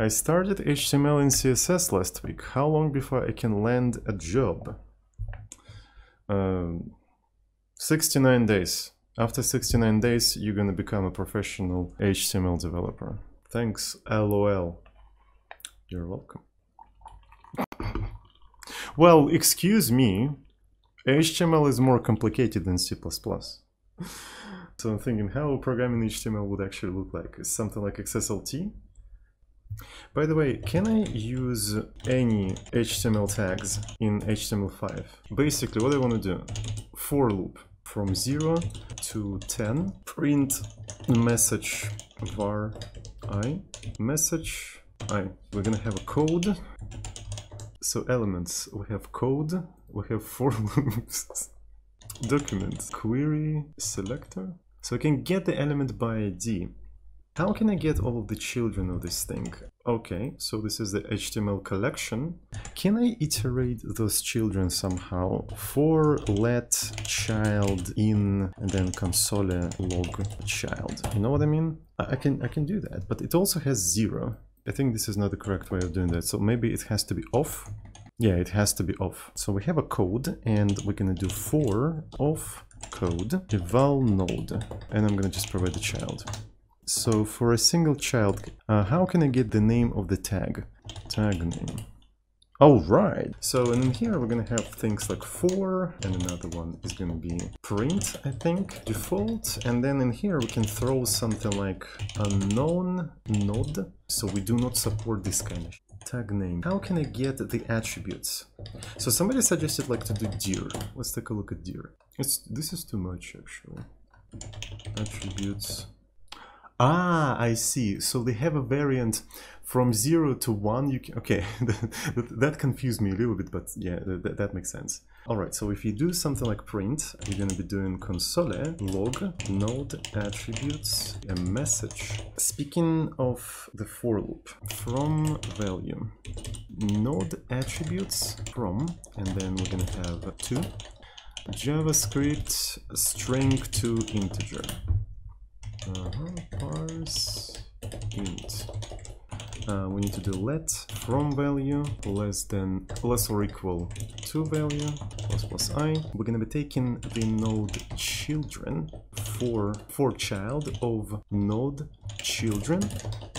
I started HTML and CSS last week. How long before I can land a job? Um, 69 days. After 69 days, you're gonna become a professional HTML developer. Thanks, LOL. You're welcome. well, excuse me, HTML is more complicated than C++. So I'm thinking how programming HTML would actually look like. Is something like XSLT? By the way, can I use any HTML tags in HTML5? Basically, what I want to do, for loop from 0 to 10, print message var i, message i. We're gonna have a code. So elements, we have code, we have for loops, document, query, selector, so I can get the element by ID. How can I get all the children of this thing? Okay, so this is the HTML collection. Can I iterate those children somehow? For let child in and then console log child. You know what I mean? I can I can do that, but it also has zero. I think this is not the correct way of doing that. So maybe it has to be off. Yeah, it has to be off. So we have a code and we're gonna do for of code eval node and I'm gonna just provide the child. So for a single child, uh, how can I get the name of the tag? Tag name. Oh, right. So and in here we're gonna have things like for and another one is gonna be print, I think, default. And then in here we can throw something like unknown node. So we do not support this kind of tag name. How can I get the attributes? So somebody suggested like to do dir. Let's take a look at dir. It's this is too much actually. Attributes. Ah, I see. So they have a variant from 0 to 1. You can, okay, that, confused me a little bit, but yeah, that, that makes sense. All right, so if you do something like print, you're going to be doing console log node attributes a message. Speaking of the for loop, from value node attributes from, and then we're going to have two JavaScript string to integer. Uh -huh, parse int. Uh, we need to do let from value less than less or equal to value plus plus i. We're gonna be taking the node children for for child of node children,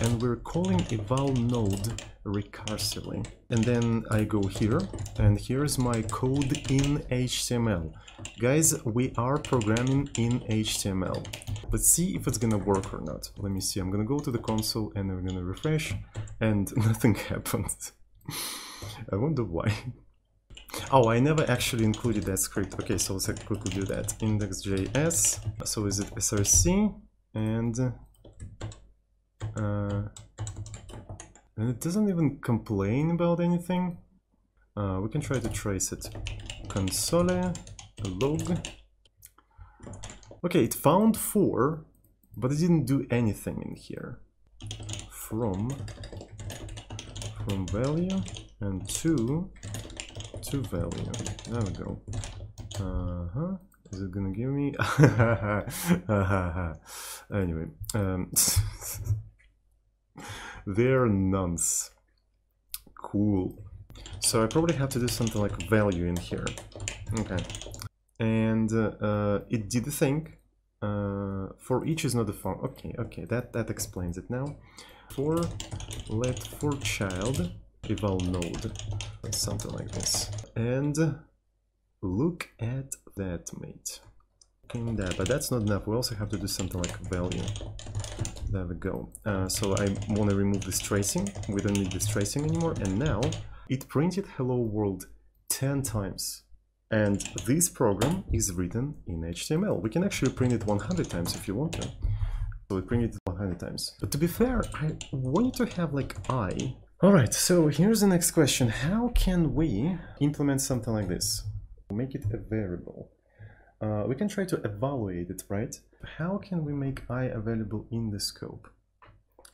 and we're calling eval node recursively. And then I go here, and here's my code in HTML. Guys, we are programming in HTML. Let's see if it's gonna work or not. Let me see, I'm gonna go to the console and I'm gonna refresh, and nothing happened. I wonder why. Oh, I never actually included that script. Okay, so let's quickly do that. Index.js, so is it src, and... Uh, and it doesn't even complain about anything. Uh, we can try to trace it. Console log. Okay, it found 4, but it didn't do anything in here. From from value and to to value. There we go. Uh-huh. Is it gonna give me? anyway, um, they're NaNs. Cool. So I probably have to do something like value in here. Okay. And uh, uh, it did the thing. Uh, for each is not a font. Okay, okay, that, that explains it now. For let for child eval node, something like this. And look at that, mate. In that, but that's not enough. We also have to do something like value. There we go. Uh, so I want to remove this tracing. We don't need this tracing anymore. And now it printed hello world 10 times. And this program is written in HTML. We can actually print it 100 times if you want to. So we print it 100 times. But to be fair, I want to have like I. Alright, so here's the next question. How can we implement something like this? Make it a variable. Uh, we can try to evaluate it, right? How can we make i available in the scope?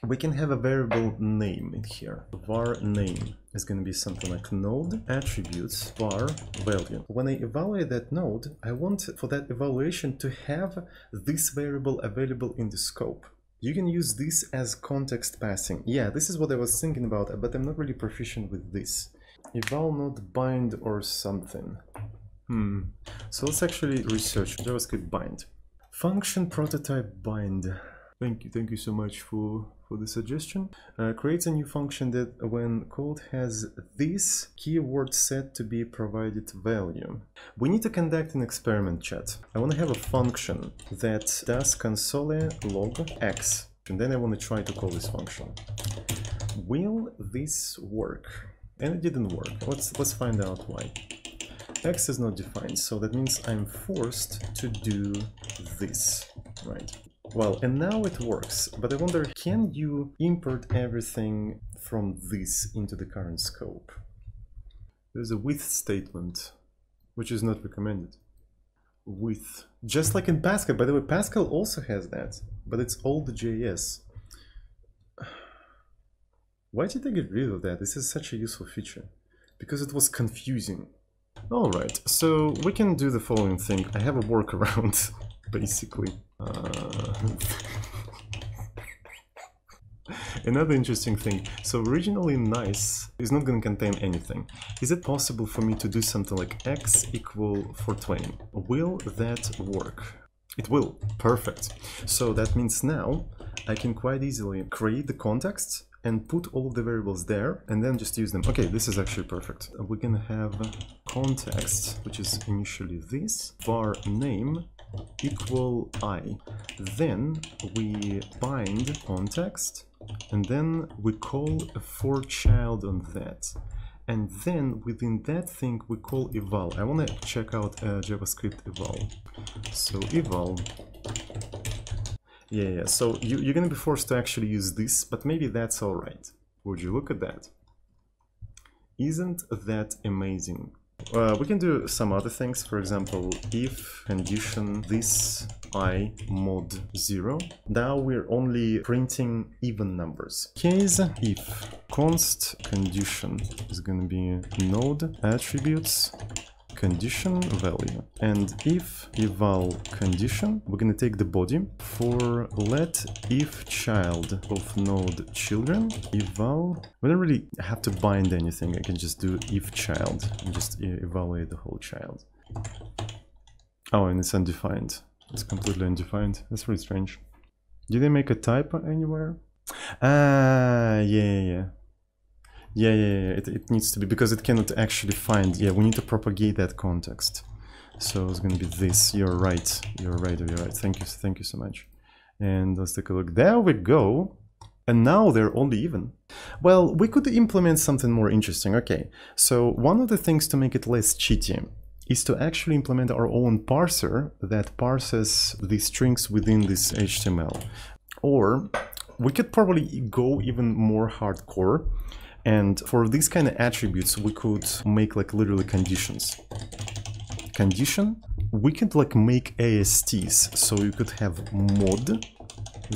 We can have a variable name in here. var name is going to be something like node attributes var value. When I evaluate that node, I want for that evaluation to have this variable available in the scope. You can use this as context passing. Yeah, this is what I was thinking about, but I'm not really proficient with this. Eval node bind or something. Hmm. So let's actually research JavaScript bind. Function prototype bind. Thank you, thank you so much for, for the suggestion. Uh, creates a new function that when code has this keyword set to be provided value. We need to conduct an experiment chat. I want to have a function that does console log x. And then I want to try to call this function. Will this work? And it didn't work. Let's, let's find out why x is not defined, so that means I'm forced to do this, right? Well, and now it works, but I wonder, can you import everything from this into the current scope? There's a with statement, which is not recommended. With. Just like in Pascal. By the way, Pascal also has that, but it's old JS. Why did they get rid of that? This is such a useful feature. Because it was confusing. Alright, so we can do the following thing. I have a workaround, basically. Uh... Another interesting thing. So originally nice is not going to contain anything. Is it possible for me to do something like x equal 420? Will that work? It will. Perfect. So that means now I can quite easily create the context and put all the variables there and then just use them. Okay, this is actually perfect. We're gonna have context, which is initially this, var name equal i. Then we bind context and then we call a for child on that. And then within that thing we call eval. I want to check out uh, JavaScript eval. So eval yeah, yeah. So you, you're gonna be forced to actually use this, but maybe that's all right. Would you look at that? Isn't that amazing? Uh, we can do some other things. For example, if condition this i mod 0. Now we're only printing even numbers. Case if const condition is to be node attributes condition value. And if eval condition, we're gonna take the body for let if child of node children eval. We don't really have to bind anything. I can just do if child and just evaluate the whole child. Oh, and it's undefined. It's completely undefined. That's really strange. Did they make a typo anywhere? Ah, yeah, yeah. Yeah, yeah, yeah. It, it needs to be because it cannot actually find. Yeah, we need to propagate that context. So it's gonna be this. You're right. You're right. You're right. Thank you. Thank you so much. And let's take a look. There we go. And now they're only even. Well, we could implement something more interesting. Okay, so one of the things to make it less cheaty is to actually implement our own parser that parses the strings within this HTML. Or we could probably go even more hardcore and for these kind of attributes, we could make like literally conditions. Condition, we could like make ASTs. So you could have mod,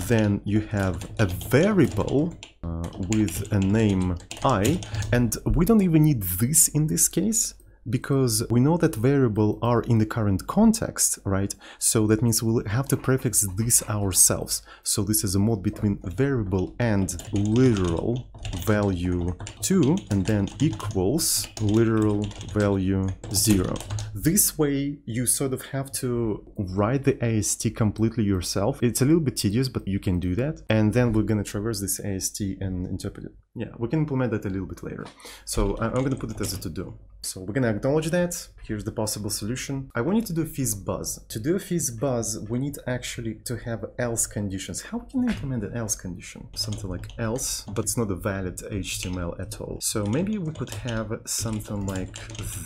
then you have a variable uh, with a name i, and we don't even need this in this case because we know that variable are in the current context, right? So that means we'll have to prefix this ourselves. So this is a mod between variable and literal value 2 and then equals literal value 0. This way you sort of have to write the AST completely yourself. It's a little bit tedious, but you can do that. And then we're going to traverse this AST and interpret it. Yeah, we can implement that a little bit later. So I'm going to put it as a to-do. So we're going to acknowledge that. Here's the possible solution. I want you to do fizz buzz. To do a fizz buzz, we need actually to have else conditions. How can I implement an else condition? Something like else, but it's not a valid HTML at all. So maybe we could have something like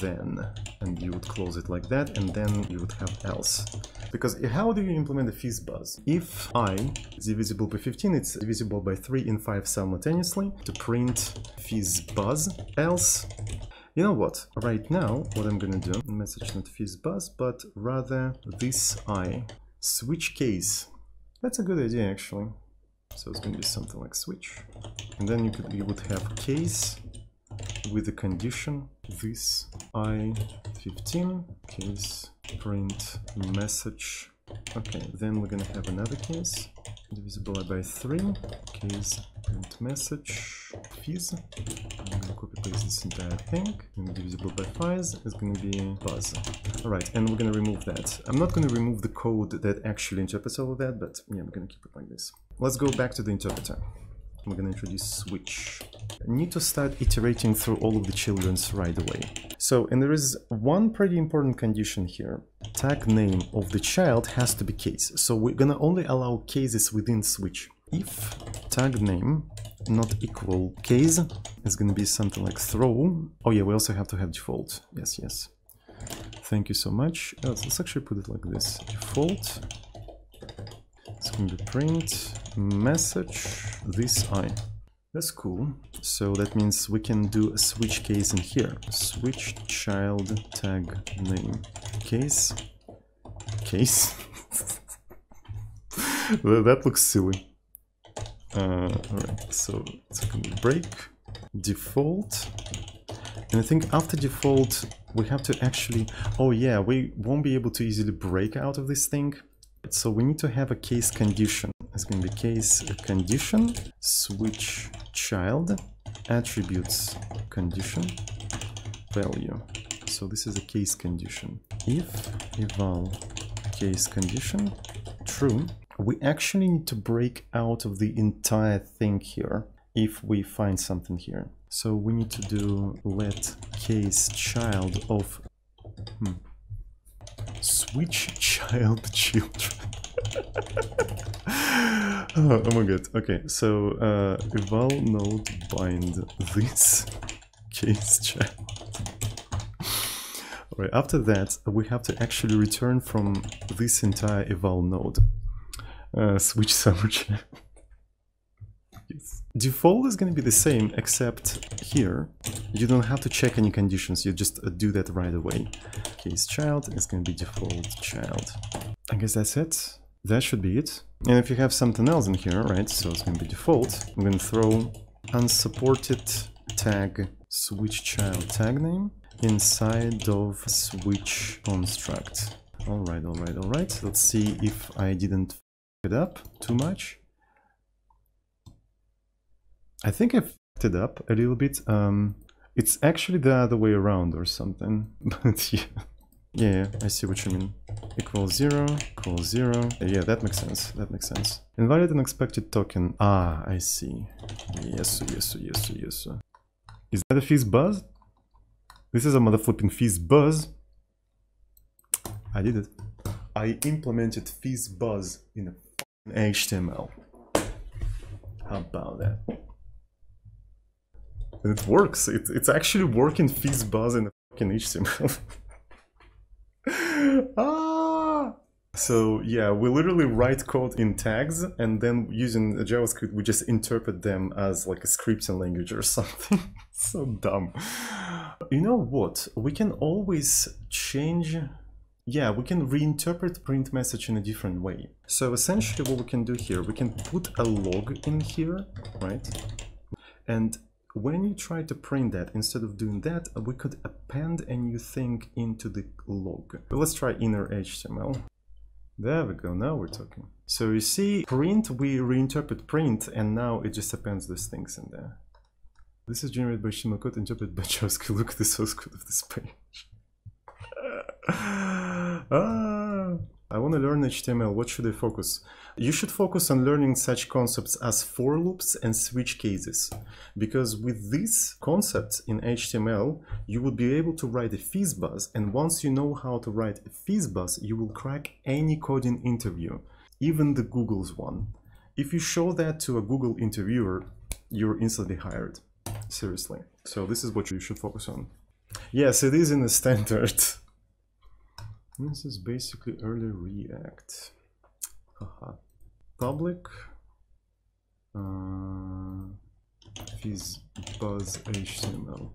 then, and you would close it like that, and then you would have else. Because how do you implement a fizz buzz? If i is divisible by 15, it's divisible by 3 and 5 simultaneously. To print fizz buzz else you know what right now what i'm gonna do message not fizz buzz but rather this i switch case that's a good idea actually so it's gonna be something like switch and then you could you would have case with the condition this i 15 case print message okay then we're gonna have another case divisible by 3, case print message fizz. I'm gonna copy paste this entire thing, and divisible by fizz is gonna be buzz. Alright, and we're gonna remove that. I'm not gonna remove the code that actually interprets all of that, but yeah, I'm gonna keep it like this. Let's go back to the interpreter. We're gonna introduce switch. I need to start iterating through all of the children's right away. So, and there is one pretty important condition here. Tag name of the child has to be case. So we're gonna only allow cases within switch. If tag name not equal case is gonna be something like throw. Oh yeah, we also have to have default. Yes, yes. Thank you so much. Let's, let's actually put it like this. Default. It's gonna be print message this i. That's cool. So that means we can do a switch case in here. Switch child tag name. Case. Case. that looks silly. Uh, Alright, so it's to break. Default. And I think after default, we have to actually... Oh yeah, we won't be able to easily break out of this thing. So we need to have a case condition. It's going to be case condition, switch child, attributes condition, value. So this is a case condition. If eval case condition true, we actually need to break out of the entire thing here if we find something here. So we need to do let case child of hmm, switch child children. Oh, oh, my god. Okay, so uh, eval node bind this case child. Alright, after that, we have to actually return from this entire eval node. Uh, switch summer yes. Default is going to be the same, except here, you don't have to check any conditions, you just uh, do that right away. Case child is going to be default child. I guess that's it. That should be it. And if you have something else in here, right, so it's going to be default, I'm going to throw unsupported tag switch child tag name inside of switch construct. Alright, alright, alright. Let's see if I didn't it up too much. I think I f***ed it up a little bit. Um, it's actually the other way around or something, but yeah. Yeah, I see what you mean. Equals zero, equals zero. Yeah, that makes sense. That makes sense. Invalid unexpected token. Ah, I see. Yes, yes, yes, yes. Is that a fizz buzz? This is a mother flipping fizz buzz. I did it. I implemented fizz buzz in HTML. How about that? And it works. It, it's actually working fizz buzz in HTML. ah! So yeah, we literally write code in tags and then using JavaScript, we just interpret them as like a scripting language or something. so dumb. You know what? We can always change yeah, we can reinterpret print message in a different way. So essentially what we can do here, we can put a log in here, right? And when you try to print that, instead of doing that, we could append a new thing into the log. Let's try inner HTML. There we go, now we're talking. So you see, print, we reinterpret print, and now it just appends those things in there. This is generated by HTML code, interpreted by JavaScript. Look at the source code of this page. ah, I want to learn HTML. What should I focus? You should focus on learning such concepts as for loops and switch cases. Because with these concepts in HTML, you will be able to write a fizzbuzz. And once you know how to write a fizzbuzz, you will crack any coding interview, even the Google's one. If you show that to a Google interviewer, you're instantly hired. Seriously. So this is what you should focus on. Yes, it is in the standard. This is basically early React. Haha. Public uh, fizz buzz HTML.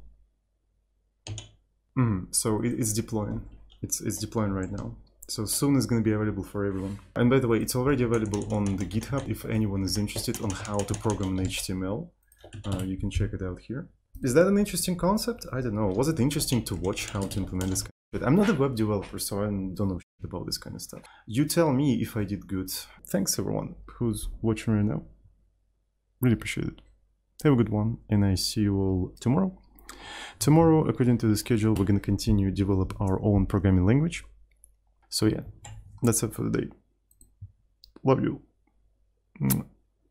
Mm, so it, it's deploying. It's it's deploying right now. So soon it's going to be available for everyone. And by the way, it's already available on the GitHub if anyone is interested on how to program in HTML. Uh, you can check it out here. Is that an interesting concept? I don't know. Was it interesting to watch how to implement this? But I'm not a web developer, so I don't know about this kind of stuff. You tell me if I did good. Thanks everyone who's watching right now. Really appreciate it. Have a good one, and I see you all tomorrow. Tomorrow, according to the schedule, we're gonna continue develop our own programming language. So yeah, that's it for the day. Love you.